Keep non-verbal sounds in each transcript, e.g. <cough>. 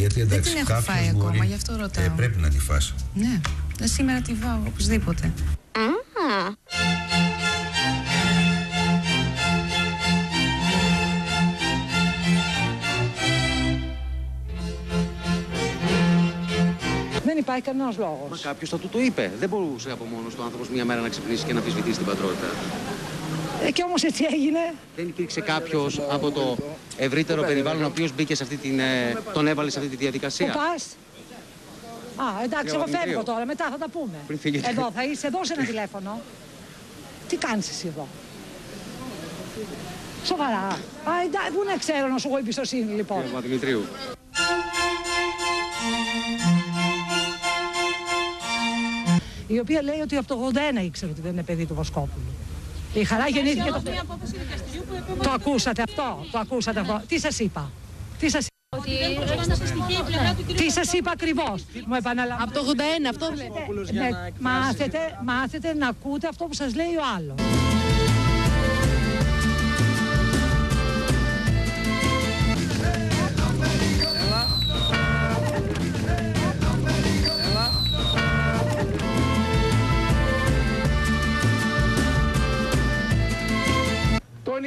Γιατί εντάξει, την έχω κάποιος φάει μπορεί, ακόμα, γι' αυτό ρωτάω. Ε, πρέπει να τη φας. Ναι, δεν σήμερα τη βάω οπωσδήποτε. Δεν υπάρχει κανένας λόγος. Μα κάποιος θα του το είπε. Δεν μπορούσε από μόνος του άνθρωπος μια μέρα να ξυπνήσει και να αμφισβητήσει την πατρότητα. Ε, και όμως έτσι έγινε. Δεν υπήρξε κάποιος από το ευρύτερο περιβάλλον ο οποίος μπήκε σε αυτή την. ε, τον έβαλε σε αυτή τη Πού διαδικασία. πας. Α, εντάξει, Κύριε εγώ Παπαδημητρίου. φεύγω τώρα, μετά θα τα πούμε. Πριν φύγετε. Εδώ θα είσαι, δώσε ένα τηλέφωνο. Τι κάνεις εσύ εδώ; Σοβαρά. Α, εντάξει, πού να ξέρω να σου έχω εμπιστοσύνη λοιπόν. Κύριε Παπαδημητρίου. Η οποία λέει ότι από το 81 ήξερε ότι δεν είναι παιδί του Βοσκόπουλου. Η χαρά γεννήθηκε το... Το ακούσατε αυτό, το ακούσατε αυτό. Τι σας είπα; Τι σας Τι σας είπα ακριβώς; Μου επαναλαμβάνω. Από το 81, αυτό βλέπω. Ναι, μάθετε, μάθετε να ακούτε αυτό που σας λέει ο άλλος.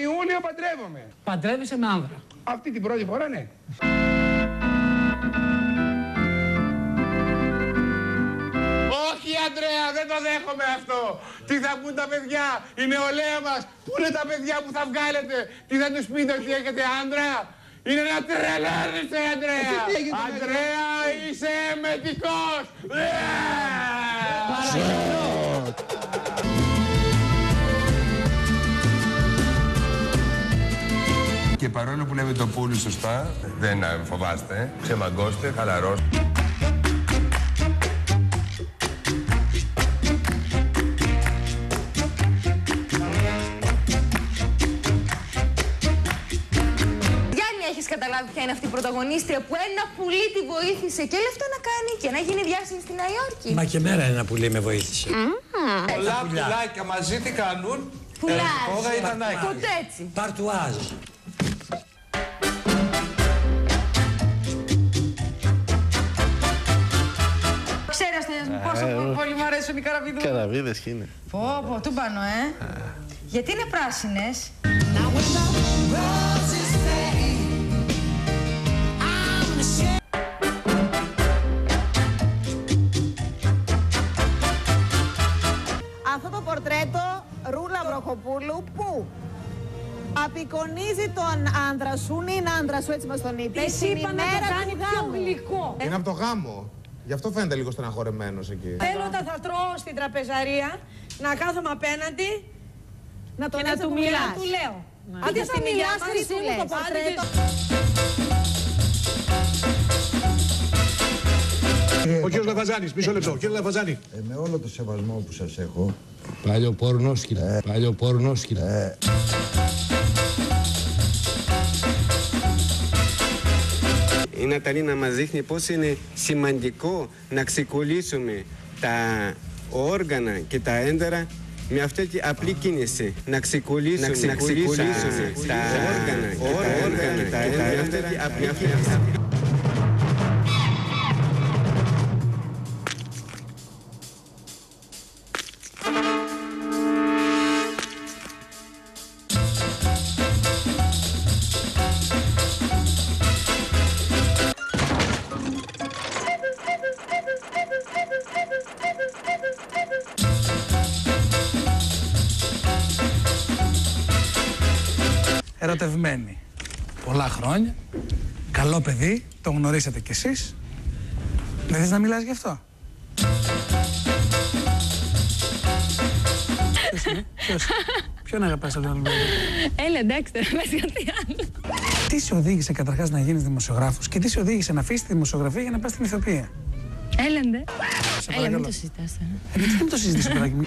Ιούλιο παντρεύομαι. Παντρεύεσαι με άνδρα. Αυτή την πρώτη φορά, ναι. Όχι, Αντρέα, δεν το δέχομαι αυτό. Τι θα πούν τα παιδιά, η νεολαία μας; Πού είναι τα παιδιά που θα βγάλετε; Τι θα τους πείτε ότι έχετε άντρα. Είναι να τρελαίνεστε, Αντρέα. Αντρέα, είσαι εμετικός. Και παρόλο που λέμε το πουλί σωστά, δεν ε, φοβάστε, ξεμαγκώστε, χαλαρώστε. Γιάννη, έχεις καταλάβει ποια είναι αυτή η πρωταγωνίστρια που ένα πουλί τη βοήθησε και όλο αυτό να κάνει και να γίνει διάσημη στη Νέα Υόρκη; Μα και μέρα ένα πουλί με βοήθησε. Πολλά πουλάκια μαζί τι κάνουν; Πουλάς. Πόδα ήταν άκρη. Ποτέ έτσι. Παρτουάζ. Πολύ μου αρέσουν οι καραβίδες. Καραβίδες και είναι. Πω, πω, του πάνω, ε. Γιατί είναι πράσινες; Αυτό το πορτρέτο Ρούλα Βροχοπούλου που απεικονίζει τον άντρα σου, είναι άντρα σου, έτσι μας τον είπες. Της την είπα να το ημέρα κάνει του πιο γάμου. γλυκό. Είναι από το γάμο. Γι' αυτό φαίνεται λίγο στεναχωρεμένος εκεί. Θέλω όταν θα τρώω στην τραπεζαρία να κάθομαι απέναντι Να τον και να έτσι του του μιλάω. μιλάς. Του λέω. Άντε Άντε θα θα μιλάς, μιλάς, Χρυσή Χρυσή μου, μου, το το πορτρέτο. Ο κύριος Λαφαζάνης, μισό λεπτό. Κύριε Λαφαζάνη. Ε, με όλο το σεβασμό που σας έχω. Παλιό πορνόσκυλα. Παλιό πορνόσκυλα. Η Ναταλίνα μας δείχνει πώς είναι σημαντικό να ξεκολλήσουμε τα όργανα και τα έντερα με αυτή την απλή κίνηση. Να ξεκολλήσουμε, να ξεκολλήσουμε τα όργανα και τα έντερα με αυτή την απλή κίνηση. Ερωτευμένη. Πολλά χρόνια. Καλό παιδί. Το γνωρίσατε κι εσείς. Δεν θες να μιλάς γι' αυτό; Ποιος είναι, ποιος, ποιον αγαπάς από τον άλλο. Έλα, εντάξει, τώρα πες κάτι άλλο. Τι σε οδήγησε καταρχάς να γίνεις δημοσιογράφος και τι σε οδήγησε να αφήσεις τη δημοσιογραφία για να πας στην ηθοποιία; Έλαντε. Σε Έλα, παρακαλώ. μην το συζητάς τώρα. Ε, γιατί δεν το συζητήσω, παιδάκι μου.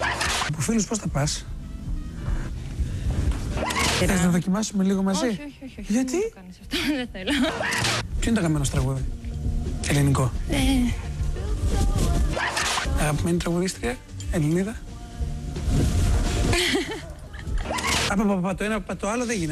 Από φίλους πώς θα πας; Θες να δοκιμάσουμε λίγο μαζί; Όχι, όχι, όχι, όχι. Γιατί; Μην το κάνεις αυτό, <laughs> δεν θέλω. Ποιο είναι το αγαπημένο σου τραγούδι; Ελληνικό. Ε, Αγαπημένη τραγουδίστρια. Ελληνίδα. <laughs> Απα, πα, πα, το ένα, πα, το άλλο δεν γίνεται.